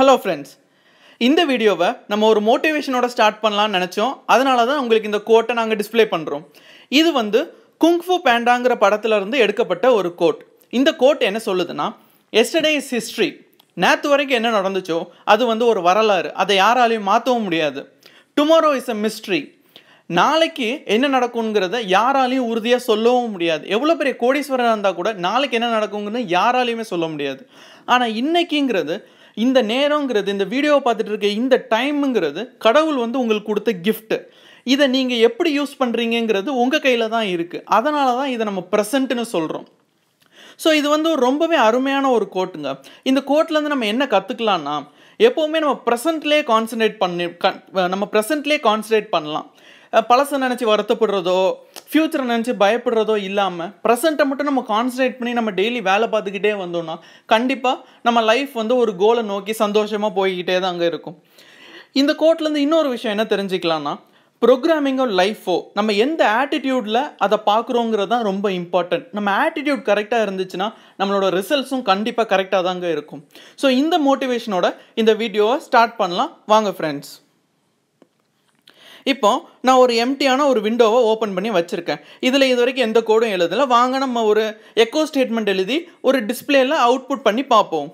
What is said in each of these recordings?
Hello friends இந்த வீடியோவை நம்ம ஒரு மோட்டிவேஷனோட ஸ்டார்ட் பண்ணலாம்னு நினச்சோம். அதனால தான் உங்களுக்கு இந்த கோட்டை நாங்கள் டிஸ்ப்ளே பண்ணுறோம் இது வந்து குங்ஃபு பேண்டாங்கிற படத்துலேருந்து எடுக்கப்பட்ட ஒரு கோட் இந்த கோட் என்ன சொல்லுதுன்னா எஸ்டர்டே இஸ் ஹிஸ்ட்ரி நேற்று வரைக்கும் என்ன நடந்துச்சோ அது வந்து ஒரு வரலாறு. அதை யாராலையும் மாற்றவும் முடியாது. டுமாரோ இஸ் அ மிஸ்ட்ரி நாளைக்கு என்ன நடக்குங்கிறத யாராலையும் உறுதியாக சொல்லவும் முடியாது. எவ்வளோ பெரிய கோடீஸ்வரன் இருந்தால் கூட நாளைக்கு என்ன நடக்குங்கிறது யாராலையுமே சொல்ல முடியாது. ஆனால் இன்னைக்குங்கிறது இந்த நேரங்கிறது இந்த வீடியோவை பார்த்துட்டு இருக்க இந்த டைமுங்கிறது கடவுள் வந்து உங்களுக்கு கொடுத்த கிஃப்ட்டு இதை நீங்கள் எப்படி யூஸ் பண்ணுறீங்கங்கிறது உங்கள் கையில் தான் இருக்குது அதனால தான் இதை நம்ம ப்ரெசண்ட்னு சொல்கிறோம் ஸோ இது வந்து ஒரு ரொம்பவே அருமையான ஒரு கோட்டுங்க இந்த கோட்லேருந்து நம்ம என்ன கற்றுக்கலாம்னா எப்போவுமே நம்ம ப்ரெசண்ட்லேயே கான்சன்ட்ரேட் பண்ணி நம்ம ப்ரெசண்ட்லேயே கான்சன்ட்ரேட் பண்ணலாம். பழசை நினச்சி வருத்தப்படுறதோ ஃப்யூச்சரை நினச்சி பயப்படுறதோ இல்லாமல் ப்ரெசண்ட்டை மட்டும் நம்ம கான்சன்ட்ரேட் பண்ணி நம்ம டெய்லி வேலை பார்த்துக்கிட்டே வந்தோம்னா கண்டிப்பாக நம்ம லைஃப் வந்து ஒரு கோலை நோக்கி சந்தோஷமாக போய்கிட்டே தான் அங்கே இருக்கும். இந்த கோட்லேருந்து இன்னொரு விஷயம் என்ன தெரிஞ்சுக்கலாம்னா ப்ரோக்ராமிங்கோ லைஃபோ நம்ம எந்த ஆட்டிடியூடில் அதை பார்க்குறோங்கிறது தான் ரொம்ப இம்பார்ட்டன்ட் நம்ம ஆட்டிடியூட் கரெக்டாக இருந்துச்சுன்னா நம்மளோட ரிசல்ட்ஸும் கண்டிப்பாக கரெக்டாக தாங்க இருக்கும். ஸோ இந்த மோட்டிவேஷனோட இந்த வீடியோவை ஸ்டார்ட் பண்ணலாம். வாங்க ஃப்ரெண்ட்ஸ் இப்போ நான் ஒரு எம்டியான ஒரு விண்டோவை ஓப்பன் பண்ணி வச்சுருக்கேன். இதில் இது வரைக்கும் எந்த கோடும் எழுதலை. வாங்க நம்ம ஒரு எக்கோ ஸ்டேட்மெண்ட் எழுதி ஒரு டிஸ்பிளேயில் அவுட்புட் பண்ணி பார்ப்போம்.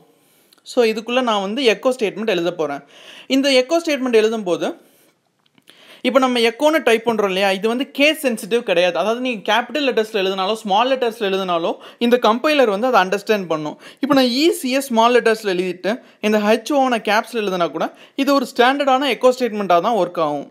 ஸோ இதுக்குள்ளே நான் வந்து எக்கோ ஸ்டேட்மெண்ட் எழுத போகிறேன் இந்த எக்கோ ஸ்டேட்மெண்ட் எழுதும்போது இப்போ நம்ம எக்கோன்னு டைப் பண்ணுறோம் இல்லையா? இது வந்து கேஸ் சென்சிட்டிவ் கிடையாது. அதாவது நீங்கள் கேபிட்டல் லெட்டர்ஸில் எழுதினாலோ ஸ்மால் லெட்டர்ஸில் எழுதினாலோ இந்த கம்பைலர் வந்து அதை அண்டர்ஸ்டாண்ட் பண்ணும். இப்போ நான் ஈஸியாக ஸ்மால் லெட்டர்ஸில் எழுதிட்டு இந்த ஹெச்ஓனை கேப்ஸில் எழுதினா கூட இது ஒரு ஸ்டாண்டர்டான எக்கோ ஸ்டேட்மெண்ட்டாக தான் ஒர்க் ஆகும்.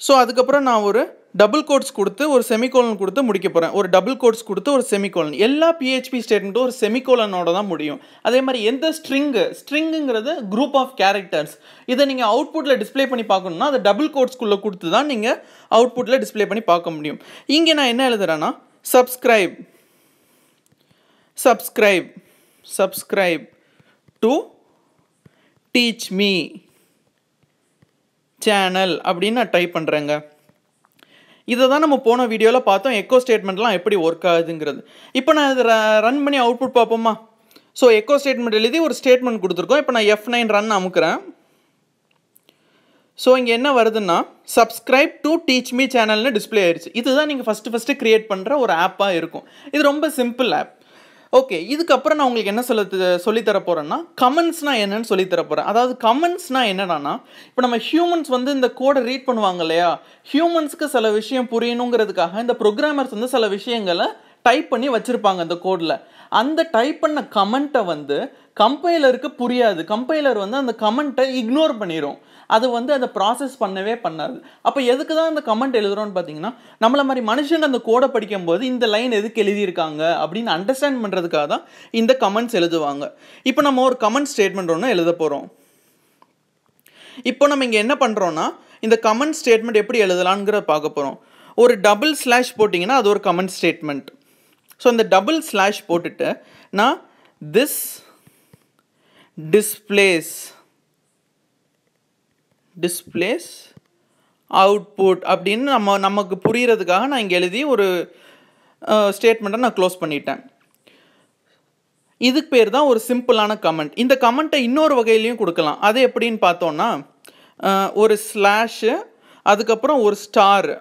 ஸோ அதுக்கப்புறம் நான் ஒரு டபுள் கோட்ஸ் கொடுத்து ஒரு செமிகோலன் கொடுத்து முடிக்க போகிறேன் ஒரு டபுள் கோட்ஸ் கொடுத்து ஒரு செமிகோலன் எல்லா பிஹெச்பி ஸ்டேட்மெண்ட்டும் ஒரு செமிகோலனோட தான் முடியும். அதே மாதிரி எந்த ஸ்ட்ரிங்கு ஸ்ட்ரிங்குங்கிறது குரூப் ஆஃப் கேரக்டர்ஸ் இதை நீங்கள் அவுட்புட்டில் டிஸ்ப்ளே பண்ணி பார்க்கணும்னா அதை டபுள் கோட்ஸ்குள்ளே கொடுத்து தான் நீங்கள் அவுட்புட்டில் டிஸ்ப்ளே பண்ணி பார்க்க முடியும். இங்கே நான் என்ன எழுதுறேன்னா subscribe subscribe subscribe to teach me channel அப்படின்னு நான் டைப் பண்ணுறேங்க இதை தான் நம்ம போன வீடியோவில் பார்த்தோம் எக்கோ ஸ்டேட்மெண்ட்லாம் எப்படி ஒர்க் ஆகுதுங்கிறது. இப்போ நான் இதை ரன் பண்ணி அவுட்புட் பார்ப்போமா? ஸோ எக்கோ ஸ்டேட்மெண்ட் எழுதி ஒரு ஸ்டேட்மெண்ட் கொடுத்துருக்கோம். இப்போ நான் எஃப் நைன் ரன் அமுக்கிறேன். ஸோ இங்கே என்ன வருதுன்னா சப்ஸ்கிரைப் டு டீச் மீ சேனல்னு டிஸ்ப்ளே ஆயிடுச்சு இதுதான் நீங்கள் ஃபஸ்ட்டு ஃபஸ்ட்டு க்ரியேட் பண்ணுற ஒரு ஆப்பாக இருக்கும். இது ரொம்ப சிம்பிள் ஆப் ஓகே இதுக்கப்புறம் நான் உங்களுக்கு என்ன சொல்ல சொல்லித்தர போகிறேன்னா கமெண்ட்ஸ்னால் என்னன்னு சொல்லித்தர போகிறேன் அதாவது கமெண்ட்ஸ்னால் என்னென்னா இப்போ நம்ம ஹியூமன்ஸ் வந்து இந்த கோடை ரீட் பண்ணுவாங்க இல்லையா? ஹியூமன்ஸ்க்கு சில விஷயம் புரியணுங்கிறதுக்காக இந்த ப்ரோக்ராமர்ஸ் வந்து சில விஷயங்களை டைப் பண்ணி வச்சுருப்பாங்க அந்த கோடில் அந்த டைப் பண்ண கமெண்ட்டை வந்து கம்பைலருக்கு புரியாது. கம்பைலர் வந்து அந்த கமெண்ட்டை இக்னோர் பண்ணிடும் அது வந்து அதை ப்ராசஸ் பண்ணவே பண்ணாது. அப்போ எதுக்கு தான் அந்த கமெண்ட் எழுதுறோம்னு பார்த்தீங்கன்னா நம்மள மாதிரி மனுஷங்க அந்த கோடை படிக்கும்போது இந்த லைன் எதுக்கு எழுதியிருக்காங்க அப்படின்னு அண்டர்ஸ்டாண்ட் பண்ணுறதுக்காக தான் இந்த கமெண்ட்ஸ் எழுதுவாங்க. இப்போ நம்ம ஒரு கமெண்ட் ஸ்டேட்மெண்ட் ஒன்று எழுத போகிறோம் இப்போ நம்ம இங்கே என்ன பண்ணுறோன்னா இந்த கமெண்ட் ஸ்டேட்மெண்ட் எப்படி எழுதலான்ங்கிற பார்க்க போகிறோம் ஒரு டபுள் ஸ்லாஷ் போட்டிங்கன்னா அது ஒரு கமெண்ட் ஸ்டேட்மெண்ட் ஸோ இந்த டபுள் ஸ்லாஷ் போட்டுட்டு நான் திஸ் டிஸ்பிளேஸ் டிஸ்பிளேஸ் அவுட்புட் அப்படின்னு நம்ம நமக்கு புரிகிறதுக்காக நான் இங்கே எழுதி ஒரு ஸ்டேட்மெண்ட்டை நான் க்ளோஸ் பண்ணிட்டேன். இதுக்கு பேர் தான் ஒரு சிம்பிளான கமெண்ட். இந்த கமெண்ட்டை இன்னொரு வகையிலையும் கொடுக்கலாம். அது எப்படின்னு பார்த்தோன்னா ஒரு ஸ்லாஷு அதுக்கப்புறம் ஒரு ஸ்டாரு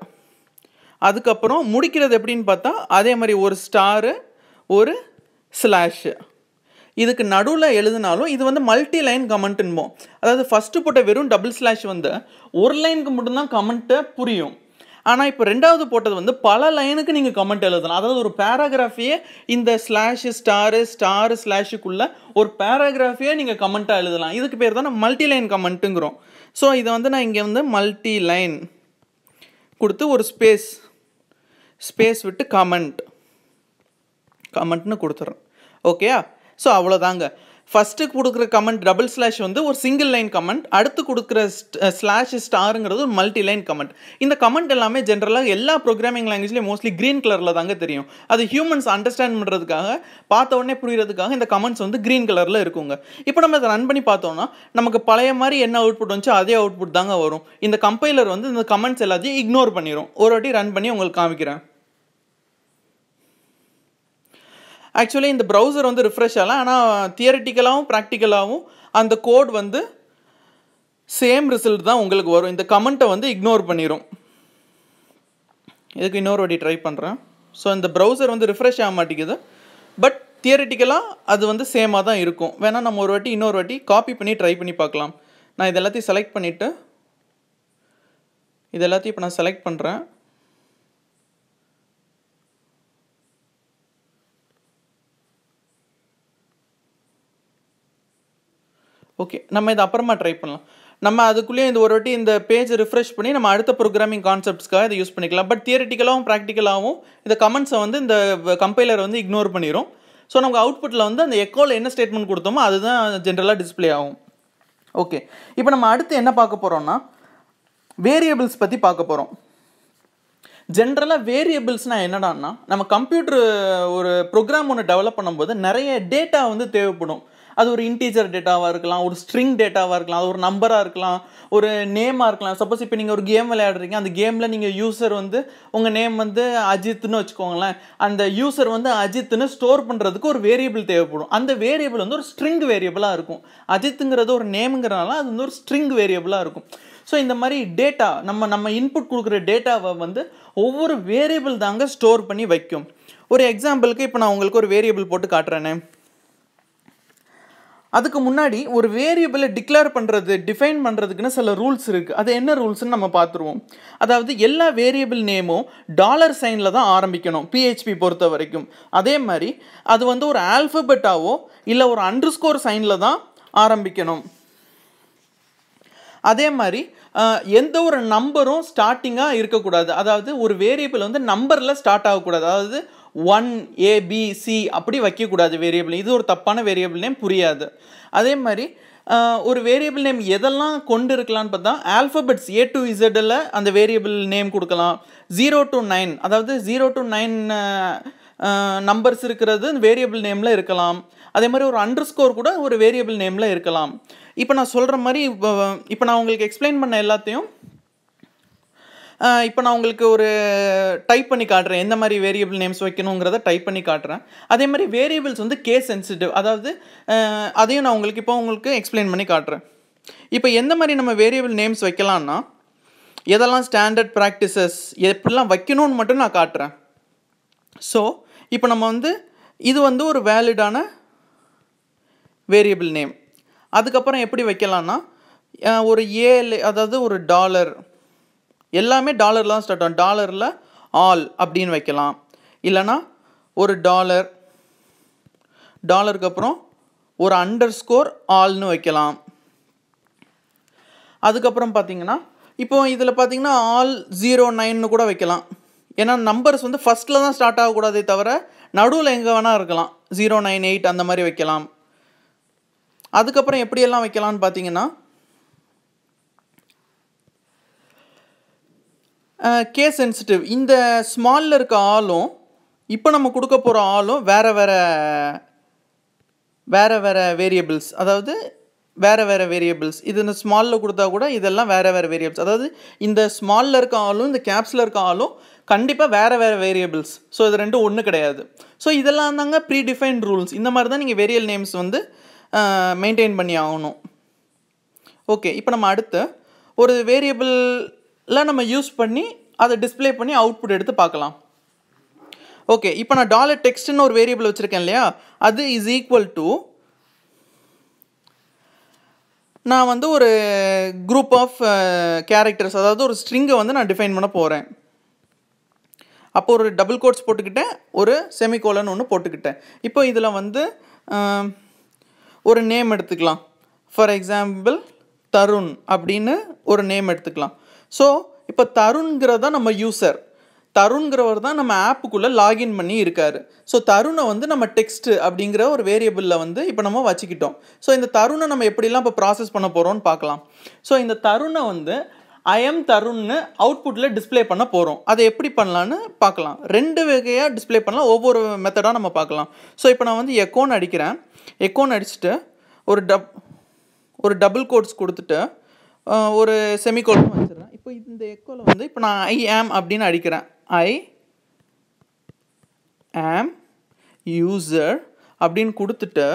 அதுக்கப்புறம் முடிக்கிறது எப்படின்னு பார்த்தா அதே மாதிரி ஒரு ஸ்டாரு ஒரு ஸ்லாஷு இதுக்கு நடுவில் எழுதினாலும் இது வந்து மல்டி லைன் கமெண்ட்டுமோ அதாவது ஃபஸ்ட்டு போட்ட வெறும் டபுள் ஸ்லாஷ் வந்து ஒரு லைனுக்கு மட்டும்தான் கமெண்ட்டை புரியும். ஆனால் இப்போ ரெண்டாவது போட்டது வந்து பல லைனுக்கு நீங்கள் கமெண்ட் எழுதலாம். அதாவது ஒரு பேராகிராஃபியே இந்த ஸ்லாஷு ஸ்டாரு ஸ்டாரு ஸ்லாஷுக்குள்ளே ஒரு பேராகிராஃபியே நீங்கள் கமெண்ட்டாக எழுதலாம். இதுக்கு பேர் தான் மல்டி லைன் கமெண்ட்டுங்கிறோம் ஸோ இதை வந்து நான் இங்கே வந்து மல்டி லைன் கொடுத்து ஒரு ஸ்பேஸ் ஸ்பேஸ் விட்டு கமெண்ட் கமெண்ட்னு கொடுத்துட்றோம் ஓகேயா ஸோ அவ்வளோதாங்க ஃபஸ்ட்டு கொடுக்குற கமெண்ட் டபுள் ஸ்லாஷ் வந்து ஒரு சிங்கிள் லைன் கமெண்ட் அடுத்து கொடுக்குற ஸ்லாஷ் ஸ்டாருங்கிறது ஒரு மல்டி லைன் கமெண்ட் இந்த கமெண்ட் எல்லாமே ஜென்ரலாக எல்லா ப்ரோக்ராமிங் லாங்குவேஜ்லேயும் மோஸ்ட்லி க்ரீன் கலரில் தாங்க தெரியும். அது ஹியூமன்ஸ் அண்டர்ஸ்டாண்ட் பண்ணுறதுக்காக பார்த்த உடனே புரியறதுக்காக இந்த கமெண்ட்ஸ் வந்து க்ரீன் கலரில் இருக்குங்க. இப்போ நம்ம இதை ரன் பண்ணி பார்த்தோம்னா நமக்கு பழைய மாதிரி என்ன அவுட்புட் வந்துச்சோ அதே அவுட்புட் தாங்க வரும். இந்த கம்பைலர் வந்து இந்த கமெண்ட்ஸ் எல்லாத்தையும் இக்னோர் பண்ணிடும் ஒரு வாட்டி ரன் பண்ணி உங்களுக்கு காமிக்கிறேன். ஆக்சுவலி இந்த ப்ரௌசர் வந்து ரிஃப்ரெஷ் ஆகலாம் ஆனால் தியரட்டிக்கலாகவும் ப்ராக்டிக்கலாகவும் அந்த கோட் வந்து சேம் ரிசல்ட் தான் உங்களுக்கு வரும். இந்த கமெண்ட்டை வந்து இக்னோர் பண்ணிடும் இதுக்கு இன்னொரு வாட்டி ட்ரை பண்ணுறேன் ஸோ இந்த ப்ரௌசர் வந்து ரிஃப்ரெஷ் ஆக மாட்டேங்குது. பட் தியரட்டிக்கலாக அது வந்து சேமாக தான் இருக்கும். வேணால் நம்ம ஒரு வாட்டி இன்னொரு வாட்டி காப்பி பண்ணி ட்ரை பண்ணி பார்க்கலாம். நான் இது எல்லாத்தையும் செலக்ட் பண்ணிவிட்டு இது எல்லாத்தையும் இப்போ நான் செலக்ட் பண்ணுறேன் ஓகே நம்ம இதை அப்புறமா ட்ரை பண்ணலாம். நம்ம அதுக்குள்ளேயே இந்த ஒரு வாட்டி இந்த பேஜ் ரிஃப்ரெஷ் பண்ணி நம்ம அடுத்த ப்ரோக்ராமிங் கான்செப்ட்ஸ்க்காக இதை யூஸ் பண்ணிக்கலாம். பட் தியரட்டிக்கலாகவும் ப்ராக்டிக்கலாகவும் இந்த கமெண்ட்ஸை வந்து இந்த கம்பைலர் வந்து இக்னோர் பண்ணிடும் ஸோ நமக்கு அவுட்புட்டில் வந்து அந்த எக்கோவில் என்ன ஸ்டேட்மெண்ட் கொடுத்தோமோ அதுதான் ஜென்ரலாக டிஸ்ப்ளே ஆகும். ஓகே இப்போ நம்ம அடுத்து என்ன பார்க்க போகிறோம்னா வேரியபிள்ஸ் பற்றி பார்க்க போகிறோம் ஜென்ரலாக வேரியபிள்ஸ்னால் என்னடான்னா நம்ம கம்ப்யூட்டர் ஒரு ப்ரோக்ராம் ஒன்று டெவலப் பண்ணும்போது நிறைய டேட்டா வந்து தேவைப்படும். அது ஒரு இன்டீஜர் டேட்டாவாக இருக்கலாம் ஒரு ஸ்ட்ரிங் டேட்டாவாக இருக்கலாம் அது ஒரு நம்பராக இருக்கலாம் ஒரு நேமாக இருக்கலாம். சப்போஸ் இப்போ நீங்கள் ஒரு கேம் விளையாடுறீங்க அந்த கேமில் நீங்கள் யூசர் வந்து உங்கள் நேம் வந்து அஜித்னு வச்சுக்கோங்களேன். அந்த யூசர் வந்து அஜித்னு ஸ்டோர் பண்ணுறதுக்கு ஒரு வேரியபிள் தேவைப்படும். அந்த வேரியபிள் வந்து ஒரு ஸ்ட்ரிங் வேரியபிளாக இருக்கும். அஜித்துங்கிறது ஒரு நேமுங்கிறனால அது வந்து ஒரு ஸ்ட்ரிங் வேரியபிளாக இருக்கும். ஸோ இந்த மாதிரி டேட்டா நம்ம நம்ம இன்புட் கொடுக்குற டேட்டாவை வந்து ஒவ்வொரு வேரியபிள் தாங்க ஸ்டோர் பண்ணி வைக்கும். ஒரு எக்ஸாம்பிளுக்கு இப்போ நான் உங்களுக்கு ஒரு வேரியபிள் போட்டு காட்டுறேனே. அதுக்கு முன்னாடி ஒரு வேரியபிளை டிக்ளேர் பண்ணுறது டிஃபைன் பண்ணுறதுக்குன்னு சில ரூல்ஸ் இருக்குது அது என்ன ரூல்ஸ்னு நம்ம பார்த்துருவோம். அதாவது எல்லா வேரியபிள் நேமும் டாலர் சைனில் தான் ஆரம்பிக்கணும் பிஹெச்பி பொறுத்த வரைக்கும். அதே மாதிரி அது வந்து ஒரு ஆல்ஃபபெட்டாவோ இல்லை ஒரு அண்டர் ஸ்கோர் சைனில் தான் ஆரம்பிக்கணும். அதே மாதிரி எந்த ஒரு நம்பரும் ஸ்டார்டிங்காக இருக்கக்கூடாது. அதாவது ஒரு வேரியபிள் வந்து நம்பரில் ஸ்டார்ட் ஆகக்கூடாது. அதாவது ஒன் ஏபிசி அப்படி வைக்கக்கூடாது வேரியபிள் இது ஒரு தப்பான வேரியபிள் நேம் புரியாது. அதே மாதிரி ஒரு வேரியபிள் நேம் எதெல்லாம் கொண்டு இருக்கலாம்னு பார்த்தா ஆல்ஃபபெட்ஸ் ஏ டு இசட்டில் அந்த வேரியபிள் நேம் கொடுக்கலாம். ஜீரோ டு நைன் அதாவது ஜீரோ டு நைன் நம்பர்ஸ் இருக்கிறது வேரியபிள் நேமில் இருக்கலாம். அதே மாதிரி ஒரு அண்டர் ஸ்கோர் கூட ஒரு வேரியபிள் நேமில் இருக்கலாம். இப்போ நான் சொல்கிற மாதிரி இப்போ இப்போ நான் உங்களுக்கு எக்ஸ்பிளைன் பண்ண எல்லாத்தையும் இப்போ நான் உங்களுக்கு ஒரு டைப் பண்ணி காட்டுறேன். எந்த மாதிரி வேரியபிள் நேம்ஸ் வைக்கணுங்கிறத டைப் பண்ணி காட்டுறேன். அதே மாதிரி வேரியபிள்ஸ் வந்து கேஸ் சென்சிட்டிவ் அதாவது அதையும் நான் உங்களுக்கு இப்போ உங்களுக்கு எக்ஸ்பிளைன் பண்ணி காட்டுறேன். இப்போ எந்த மாதிரி நம்ம வேரியபிள் நேம்ஸ் வைக்கலாம்னா எதெல்லாம் ஸ்டாண்டர்ட் ப்ராக்டிசஸ் எப்படிலாம் வைக்கணும்னு மட்டும் நான் காட்டுறேன். ஸோ இப்போ நம்ம வந்து இது வந்து ஒரு வேலிடான வேரியபிள் நேம் அதுக்கப்புறம் எப்படி வைக்கலாம்னா ஒரு ஏழு அதாவது ஒரு டாலர் எல்லாமே டாலரில் தான் ஸ்டார்ட் ஆகும். டாலரில் ஆல் அப்படின்னு வைக்கலாம். இல்லைனா ஒரு டாலர் டாலருக்கு அப்புறம் ஒரு அண்டர் ஸ்கோர் ஆல்னு வைக்கலாம். அதுக்கப்புறம் பார்த்தீங்கன்னா இப்போ இதில் பார்த்தீங்கன்னா ஆல் ஜீரோ நைன்னு கூட வைக்கலாம். ஏன்னா நம்பர்ஸ் வந்து ஃபஸ்ட்டில் தான் ஸ்டார்ட் ஆகக்கூடாதே தவிர நடுவில் எங்கே வேணால் இருக்கலாம். ஜீரோ நைன் எயிட் அந்த மாதிரி வைக்கலாம். அதுக்கப்புறம் எப்படியெல்லாம் வைக்கலாம்னு பார்த்தீங்கன்னா கே சென்சிட்டிவ். இந்த ஸ்மாலில் இருக்க ஆளும் இப்போ நம்ம கொடுக்க போகிற ஆளும் வேறு வேறு வேறு வேறு வேரியபிள்ஸ் அதாவது வேறு வேறு வேரியபிள்ஸ் இது இந்த ஸ்மாலில் கொடுத்தா கூட இதெல்லாம் வேறு வேறு வேரியபிள்ஸ் அதாவது இந்த ஸ்மாலில் இருக்க ஆளும் இந்த கேப்ஸில் இருக்க ஆளும் கண்டிப்பாக வேறு வேறு வேரியபிள்ஸ் ஸோ இது ரெண்டும் ஒன்று கிடையாது. ஸோ இதெல்லாம் தாங்க ப்ரீ டிஃபைன்ட் ரூல்ஸ் இந்த மாதிரி தான் நீங்கள் வேரியல் நேம்ஸ் வந்து மெயின்டைன் பண்ணி ஆகணும். ஓகே இப்போ நம்ம அடுத்து ஒரு வேரியபிள் இல்லை நம்ம யூஸ் பண்ணி அதை டிஸ்பிளே பண்ணி அவுட்புட் எடுத்து பார்க்கலாம். ஓகே இப்போ நான் டாலர் டெக்ஸ்ட்னு ஒரு வேரியபிள் வச்சுருக்கேன் இல்லையா? அது இஸ் ஈக்குவல் டு நான் வந்து ஒரு குரூப் ஆஃப் கேரக்டர்ஸ் அதாவது ஒரு ஸ்ட்ரிங்கை வந்து நான் டிஃபைன் பண்ண போகிறேன் அப்போ ஒரு டபுள் கோட்ஸ் போட்டுக்கிட்டேன் ஒரு செமிகோலன் ஒன்று போட்டுக்கிட்டேன். இப்போ இதில் வந்து ஒரு நேம் எடுத்துக்கலாம். ஃபார் எக்ஸாம்பிள் தருண் அப்படின்னு ஒரு நேம் எடுத்துக்கலாம். ஸோ இப்போ தருண்கிறதா நம்ம யூசர் தருண்கிறவர் தான் நம்ம ஆப்புக்குள்ளே லாகின் பண்ணி இருக்கார். ஸோ தருணை வந்து நம்ம டெக்ஸ்ட்டு அப்படிங்கிற ஒரு வேரியபிளில் வந்து இப்போ நம்ம வச்சுக்கிட்டோம். ஸோ இந்த தருணை நம்ம எப்படிலாம் இப்போ ப்ராசஸ் பண்ண போகிறோம்னு பார்க்கலாம். ஸோ இந்த தருணை வந்து ஐஎம் தருண்னு அவுட்புட்டில் டிஸ்பிளே பண்ண போகிறோம் அதை எப்படி பண்ணலான்னு பார்க்கலாம். ரெண்டு வகையாக டிஸ்பிளே பண்ணலாம். ஒவ்வொரு மெத்தடாக நம்ம பார்க்கலாம். ஸோ இப்போ நான் வந்து எக்கோன் அடிக்கிறேன். எக்கோன் அடிச்சுட்டு ஒரு டப் ஒரு டபுள் கோட்ஸ் கொடுத்துட்டு ஒரு செமிகோல்னு வச்சுருக்கேன். இப்போ இந்த எக்கோவில் வந்து இப்போ நான் ஐ ஆம் அப்படின்னு அடிக்கிறேன். ஐ ஆம் யூசர் அப்படின்னு கொடுத்துட்டு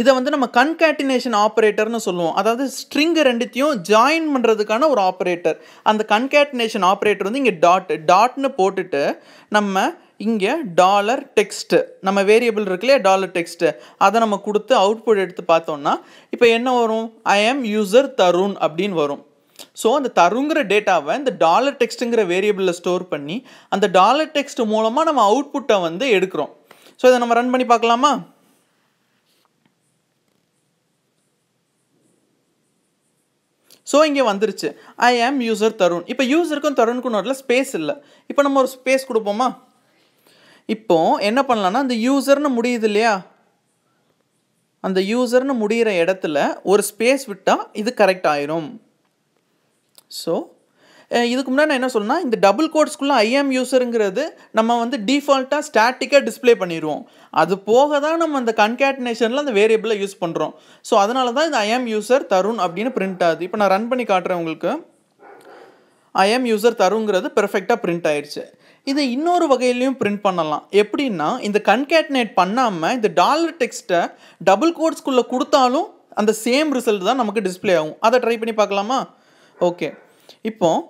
இதை வந்து நம்ம கன்கேட்டினேஷன் ஆப்ரேட்டர்னு சொல்லுவோம். அதாவது ஸ்ட்ரிங்கு ரெண்டுத்தையும் ஜாயின் பண்ணுறதுக்கான ஒரு ஆப்ரேட்டர் அந்த கன்கேட்டினேஷன் ஆப்ரேட்டர் வந்து இங்கே டாட் டாட்னு போட்டுட்டு நம்ம இங்கே டாலர் டெக்ஸ்ட்டு நம்ம வேரியபிள் இருக்குல்லையா டாலர் டெக்ஸ்ட்டு அதை நம்ம கொடுத்து அவுட்புட் எடுத்து பார்த்தோம்னா இப்போ என்ன வரும்? ஐ ஆம் யூசர் தருண் அப்படின்னு வரும். ஸோ அந்த தருங்கிற டேட்டாவை இந்த டாலர் டெக்ஸ்ட்டுங்கிற வேரியபிளில் ஸ்டோர் பண்ணி அந்த டாலர் டெக்ஸ்ட் மூலமாக நம்ம அவுட்புட்டை வந்து எடுக்கிறோம். ஸோ இதை நம்ம ரன் பண்ணி பார்க்கலாமா? ஸோ இங்கே வந்துருச்சு. ஐ ஆம் யூசர் தருண் இப்போ யூசருக்கும் தருணுக்கும் நோட்டில் ஸ்பேஸ் இல்லை. இப்போ நம்ம ஒரு ஸ்பேஸ் கொடுப்போமா? இப்போ என்ன பண்ணலான்னா அந்த யூசர்னு முடியுது இல்லையா? அந்த யூசர்னு முடிகிற இடத்துல ஒரு ஸ்பேஸ் விட்டால் இது கரெக்ட் ஆயிரும். ஸோ இதுக்கு முன்னாடி நான் என்ன சொல்லணும்னா இந்த டபுள் கோட்ஸ்க்குள்ளே ஐஎம் யூசருங்கிறது நம்ம வந்து டிஃபால்ட்டாக ஸ்டாட்டிக்காக டிஸ்ப்ளே பண்ணிடுவோம் அது போக தான் நம்ம அந்த கன்கேட்டினேஷனில் அந்த வேரியபிளை யூஸ் பண்ணுறோம் ஸோ அதனால தான் இந்த ஐஎம் யூசர் தருண் அப்படின்னு பிரிண்ட் ஆகுது. இப்போ நான் ரன் பண்ணி காட்டுறேன் உங்களுக்கு. ஐஎம் யூசர் தருங்கிறது பெர்ஃபெக்டாக பிரிண்ட் ஆயிடுச்சு இதை இன்னொரு வகையிலையும் பிரிண்ட் பண்ணலாம். எப்படின்னா இந்த கன்கேட்னேட் பண்ணாமல் இந்த டாலர் டெக்ஸ்ட்டை டபுள் கோட்ஸ்க்குள்ளே கொடுத்தாலும் அந்த சேம் ரிசல்ட் தான் நமக்கு டிஸ்ப்ளே ஆகும். அதை ட்ரை பண்ணி பார்க்கலாமா? ஓகே இப்போது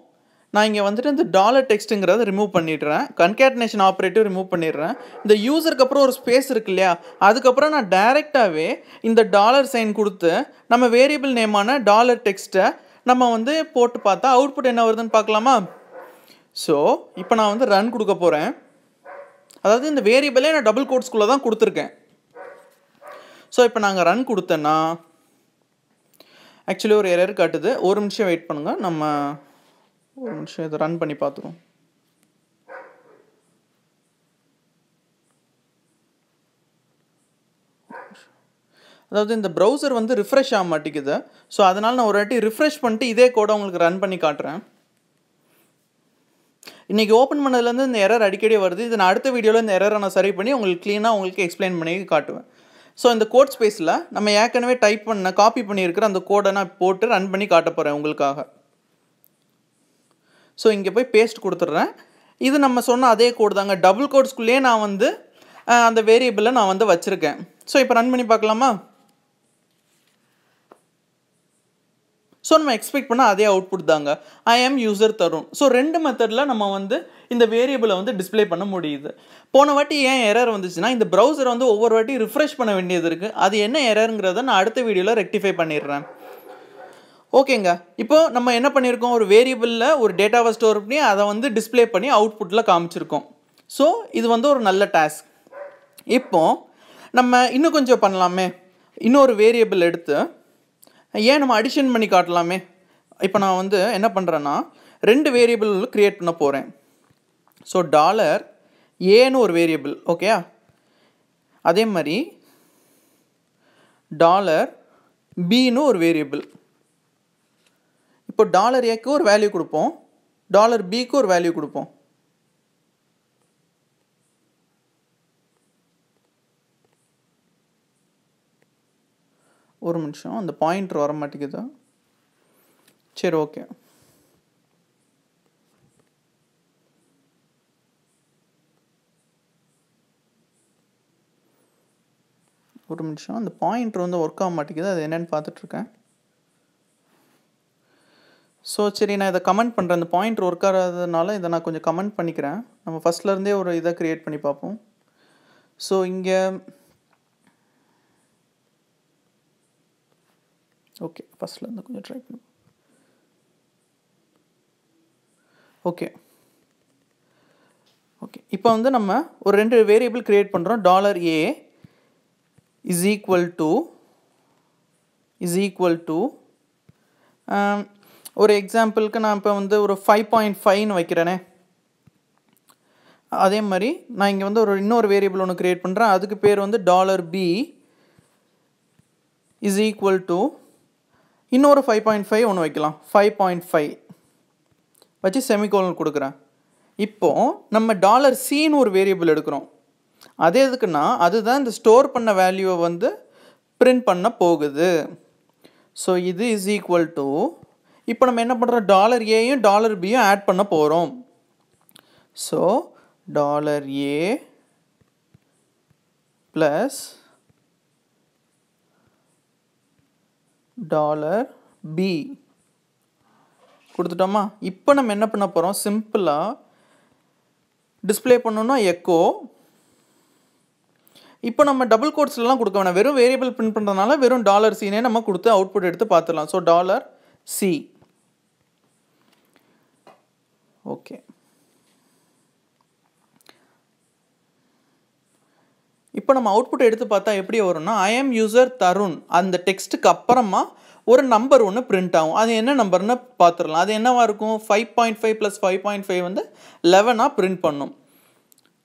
நான் இங்கே வந்துட்டு இந்த டாலர் டெக்ஸ்ட்டுங்கிறத ரிமூவ் பண்ணிடுறேன். கன்கேட்னேஷன் ஆப்ரேட்டிவ் ரிமூவ் பண்ணிடுறேன். இந்த யூசருக்கு அப்புறம் ஒரு ஸ்பேஸ் இருக்கு இல்லையா? அதுக்கப்புறம் நான் டைரெக்டாகவே இந்த டாலர் சைன் கொடுத்து நம்ம வேரியபிள் நேமான டாலர் டெக்ஸ்ட்டை நம்ம வந்து போட்டு பார்த்தா அவுட்புட் என்ன வருதுன்னு பார்க்கலாமா? ஸோ இப்போ நான் வந்து ரன் கொடுக்க போகிறேன் அதாவது இந்த வேரியபிளே நான் டபுள் கோட்ஸ்குள்ளே தான் கொடுத்துருக்கேன். ஸோ இப்போ நாங்கள் ரன் கொடுத்தேன்னா ஆக்சுவலி ஒரு எரர் காட்டுது. ஒரு நிமிஷம் வெயிட் பண்ணுங்கள் நம்ம ஒரு நிமிஷம் இதை ரன் பண்ணி பார்த்துருவோம் அதாவது இந்த ப்ரௌசர் வந்து ரிஃப்ரெஷ் ஆக மாட்டேங்குது. ஸோ அதனால் நான் ஒரு வாட்டி ரிஃப்ரெஷ் பண்ணிட்டு இதே கோடை உங்களுக்கு ரன் பண்ணி காட்டுறேன். இன்றைக்கி ஓப்பன் பண்ணதுலேருந்து இந்த எரர் அடிக்கடி வருது. இது நான் அடுத்த வீடியோவில் இந்த எரரை நான் சரி பண்ணி உங்களுக்கு க்ளீனாக உங்களுக்கு எக்ஸ்பிளைன் பண்ணி காட்டுவேன். ஸோ இந்த கோட் ஸ்பேஸில் நம்ம ஏற்கனவே டைப் பண்ண காப்பி பண்ணியிருக்கிற அந்த கோடை நான் போட்டு ரன் பண்ணி காட்ட போகிறேன் உங்களுக்காக. ஸோ இங்கே போய் பேஸ்ட் கொடுத்துட்றேன். இது நம்ம சொன்ன அதே கோடு தாங்க. டபுள் கோட்ஸ்குள்ளேயே நான் வந்து அந்த வேரியபிளை நான் வந்து வச்சுருக்கேன். ஸோ இப்போ ரன் பண்ணி பார்க்கலாமா? ஸோ நம்ம எக்ஸ்பெக்ட் பண்ணால் அதே அவுட்புட் தாங்க. ஐ ஆம் யூசர் தரும் ஸோ ரெண்டு மெத்தடில் நம்ம வந்து இந்த வேரியபிளை வந்து டிஸ்பிளே பண்ண முடியுது. போன வாட்டி ஏன் எரர் வந்துச்சுன்னா இந்த ப்ரௌசர் வந்து ஒவ்வொரு வாட்டி ரிஃப்ரெஷ் பண்ண வேண்டியது இருக்குது அது என்ன எரருங்கிறத நான் அடுத்த வீடியோவில் ரெக்டிஃபை பண்ணிடுறேன். ஓகேங்க இப்போ நம்ம என்ன பண்ணியிருக்கோம் ஒரு வேரியபிளில் ஒரு டேட்டாவை ஸ்டோர் பண்ணி அதை வந்து டிஸ்பிளே பண்ணி அவுட்புட்டில் காமிச்சிருக்கோம். ஸோ இது வந்து ஒரு நல்ல டாஸ்க் இப்போது நம்ம இன்னும் கொஞ்சம் பண்ணலாமே. இன்னொரு வேரியபிள் எடுத்து ஏன் நம்ம அடிஷன் பண்ணி காட்டலாமே? இப்போ நான் வந்து என்ன பண்ணுறேன்னா ரெண்டு வேரியபிள் க்ரியேட் பண்ண போகிறேன் ஸோ டாலர் ஏன்னு ஒரு வேரியபிள் ஓகே அதே மாதிரி டாலர் பின்னு ஒரு வேரியபிள் இப்போ டாலர் ஏக்கு ஒரு வேல்யூ கொடுப்போம் டாலர் பிக்கு ஒரு வேல்யூ கொடுப்போம். ஒரு நிமிஷம். அந்த பாயிண்ட் வர மாட்டேங்குது? சரி ஓகே ஒரு நிமிஷம். அந்த பாயிண்ட் வந்து ஒர்க் ஆக மாட்டேங்குது. அது என்னென்னு பார்த்துட்ருக்கேன். ஸோ சரி நான் இதை கமெண்ட் பண்ணுறேன் அந்த பாயிண்ட் ஒர்க் ஆகாததுனால இதை நான் கொஞ்சம் கமெண்ட் பண்ணிக்கிறேன். நம்ம ஃபஸ்ட்லேருந்தே ஒரு இதை க்ரியேட் பண்ணி பார்ப்போம். ஸோ இங்கே ஓகே ஃபஸ்ட்லேருந்து கொஞ்சம் ட்ரை பண்ணி ஓகே ஓகே இப்போ வந்து நம்ம ஒரு ரெண்டு வேரியபிள் க்ரியேட் பண்ணுறோம் dollar A is equal to is equal to ஒரு எக்ஸாம்பிளுக்கு நான் இப்போ வந்து ஒரு ஃபைவ் பாயிண்ட் ஃபைவ்னு வைக்கிறேனே. அதே மாதிரி நான் இங்கே வந்து ஒரு இன்னொரு வேரியபிள் ஒன்று க்ரியேட் பண்ணுறேன் அதுக்கு பேர் வந்து dollar B is equal to இன்னொரு ஃபைவ் பாயிண்ட் ஃபைவ் ஒன்று வைக்கலாம். ஃபைவ் பாயிண்ட் ஃபைவ் வச்சு செமிகோலன் கொடுக்குறேன். இப்போது நம்ம டாலர் சின்னு ஒரு வேரியபிள் எடுக்கிறோம். அது எதுக்குன்னா அதுதான் இந்த ஸ்டோர் பண்ண வேல்யூவை வந்து பிரிண்ட் பண்ண போகுது. ஸோ இது இஸ் ஈக்குவல் டு இப்போ நம்ம என்ன பண்ணுறோம் டாலர் ஏயும் டாலர் பியும் ஆட் பண்ண போகிறோம் so dollar A plus dollar B. கொடுத்துட்டோமா? இப்போ நம்ம என்ன பண்ண போகிறோம் சிம்பிளாக டிஸ்ப்ளே பண்ணணும்னா எக்கோ இப்போ நம்ம டபுள் கோட்ஸ்லாம் கொடுக்க வேணாம். வெறும் வேரியபிள் பிரிண்ட் பண்ணுறதுனால வெறும் டாலர் சீனே நம்ம கொடுத்து அவுட்புட் எடுத்து பார்த்துடலாம். ஸோ டாலர் சி ஓகே இப்போ நம்ம அவுட்புட் எடுத்து பார்த்தா எப்படி வரும்னா ஐ எம் யூசர் தருண் அந்த டெக்ஸ்ட்டுக்கு அப்புறமா ஒரு நம்பர் ஒன்று பிரிண்ட் ஆகும். அது என்ன நம்பர்னு பார்த்துடலாம். அது என்னவா இருக்கும்? Five point five plus five point five வந்து லெவனாக பிரிண்ட் பண்ணும்.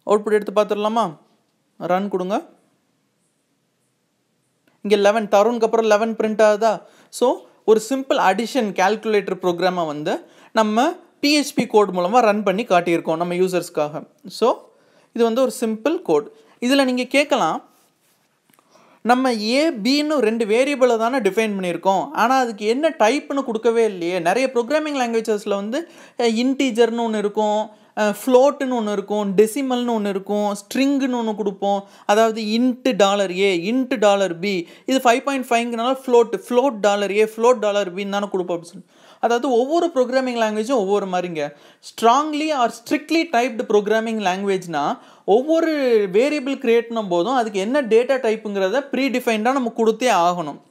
அவுட்புட் எடுத்து பார்த்துடலாமா? ரன் கொடுங்க. இங்கே லெவன் தருணுக்கு அப்புறம் லெவன் பிரிண்ட் ஆகுதா? ஸோ ஒரு சிம்பிள் அடிஷன் கால்குலேட்டர் ப்ரோக்ராமை வந்து நம்ம பிஹெச்பி கோட் மூலமாக ரன் பண்ணி காட்டியிருக்கோம் நம்ம யூசர்ஸ்க்காக ஸோ இது வந்து ஒரு சிம்பிள் கோட் இதில் நீங்கள் கேட்கலாம். நம்ம ஏ பின்னு ரெண்டு வேரியபிளை தானே டிஃபைன் பண்ணியிருக்கோம். ஆனால் அதுக்கு என்ன டைப்னு கொடுக்கவே இல்லையே. நிறைய ப்ரோக்ராமிங் லாங்குவேஜஸில் வந்து இன்டீஜர்னு ஒன்று இருக்கும் ஃப்ளோட்டுன்னு ஒன்று இருக்கும் டெசிமல்னு ஒன்று இருக்கும் ஸ்ட்ரிங்குன்னு ஒன்று கொடுப்போம். அதாவது int dollar A int dollar B இது five point ஃபைவ்ங்கிறனால float float dollar A float dollar பின்னு தானே கொடுப்போம் அப்படின்னு சொல்லி. அதாவது ஒவ்வொரு ப்ரோக்ராமிங் லாங்குவேஜும் ஒவ்வொரு மாதிரிங்க. Strongly or strictly typed programming லாங்குவேஜ்னா ஒவ்வொரு வேரியபிள் கிரியேட் பண்ணும் போதும் அதுக்கு என்ன டேட்டா டைப்புங்கிறத ப்ரீ டிஃபைன்டாக நம்ம கொடுத்தே ஆகணும்.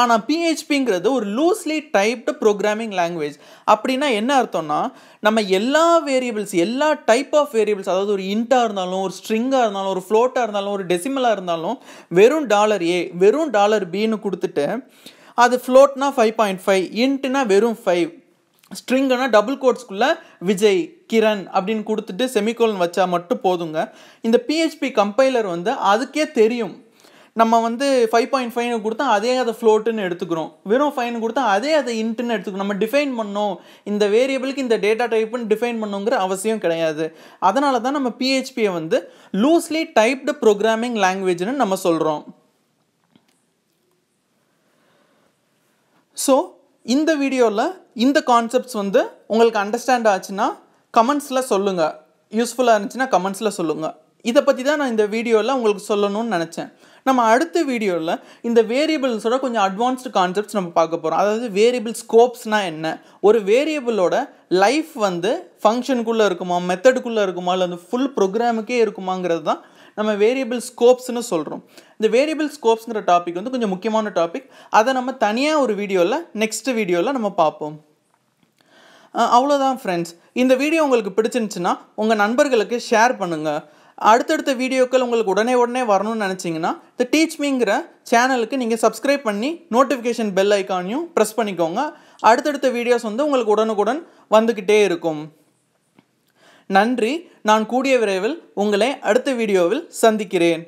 ஆனால் பிஹெச்பிங்கிறது ஒரு லூஸ்லி டைப்டு ப்ரோக்ராமிங் லாங்குவேஜ் அப்படின்னா என்ன அர்த்தம்னா நம்ம எல்லா வேரியபிள்ஸ் எல்லா டைப் ஆஃப் வேரியபிள்ஸ் அதாவது ஒரு இன்ட்டாக இருந்தாலும் ஒரு ஸ்ட்ரிங்காக இருந்தாலும் ஒரு ஃப்ளோட்டாக இருந்தாலும் ஒரு டெசிமலாக இருந்தாலும் வெறும் டாலர் ஏ வெறும் டாலர் பின்னு கொடுத்துட்டு அது ஃப்ளோட்னா ஃபைவ் பாயிண்ட் ஃபைவ் இன்ட்டுனா வெறும் ஃபைவ் ஸ்ட்ரிங்குனா டபுள் கோட்ஸ்க்குள்ளே விஜய் கிரண் அப்படின்னு கொடுத்துட்டு செமிகோலன் வச்சா மட்டும் போதுங்க. இந்த பிஹெச்பி கம்பைலர் வந்து அதுக்கே தெரியும். நம்ம வந்து ஃபைவ் பாயிண்ட் ஃபைவ்னு கொடுத்தா அதே அதை ஃப்ளோட்டுன்னு எடுத்துக்கிறோம். வெறும் ஃபைன் கொடுத்தா அதே அதை இன்ட்டுன்னு எடுத்துக்கணும் நம்ம டிஃபைன் பண்ணோம். இந்த வேரியபிளுக்கு இந்த டேட்டா டைப்புன்னு டிஃபைன் பண்ணுங்கிற அவசியம் கிடையாது. அதனால தான் நம்ம பிஹெச்பியை வந்து லூஸ்லி டைப்டு ப்ரோக்ராமிங் லாங்குவேஜ்னு நம்ம சொல்கிறோம் ஸோ இந்த வீடியோவில் இந்த கான்செப்ட்ஸ் வந்து உங்களுக்கு அண்டர்ஸ்டாண்ட் ஆச்சுன்னா கமெண்ட்ஸில் சொல்லுங்கள் யூஸ்ஃபுல்லாக இருந்துச்சுன்னா கமெண்ட்ஸில் சொல்லுங்கள் இதை பற்றி தான் நான் இந்த வீடியோவில் உங்களுக்கு சொல்லணும்னு நினச்சேன். நம்ம அடுத்த வீடியோவில் இந்த வேரியபிள்ஸோட கொஞ்சம் அட்வான்ஸ்டு கான்செப்ட்ஸ் நம்ம பார்க்க போகிறோம் அதாவது வேரியபிள் ஸ்கோப்ஸ்னால் என்ன? ஒரு வேரியபிளோட லைஃப் வந்து ஃபங்க்ஷனுக்குள்ளே இருக்குமா மெத்தடுக்குள்ளே இருக்குமா இல்லை அந்த ஃபுல் ப்ரோக்ராமுக்கே இருக்குமாங்கிறது தான் நம்ம வேரியபிள் ஸ்கோப்ஸ்னு சொல்கிறோம் இந்த வேரியபிள் ஸ்கோப்ஸ்ங்கிற டாபிக் வந்து கொஞ்சம் முக்கியமான டாபிக் அதை நம்ம தனியாக ஒரு வீடியோவில் நெக்ஸ்ட் வீடியோவில் நம்ம பார்ப்போம். அவ்வளோதான் ஃப்ரெண்ட்ஸ் இந்த வீடியோ உங்களுக்கு பிடிச்சிருந்துச்சுன்னா உங்கள் நண்பர்களுக்கு ஷேர் பண்ணுங்கள் அடுத்தடுத்த வீடியோக்கள் உங்களுக்கு உடனே உடனே வரணும்னு நினச்சிங்கன்னா இந்த டீச் மீங்கிற சேனலுக்கு நீங்கள் சப்ஸ்கிரைப் பண்ணி நோட்டிஃபிகேஷன் பெல் ஐக்கானையும் ப்ரெஸ் பண்ணிக்கோங்க. அடுத்தடுத்த வீடியோஸ் வந்து உங்களுக்கு உடனுக்குடன் வந்துக்கிட்டே இருக்கும். நன்றி. நான் கூடிய விரைவில் உங்களை அடுத்த வீடியோவில் சந்திக்கிறேன்.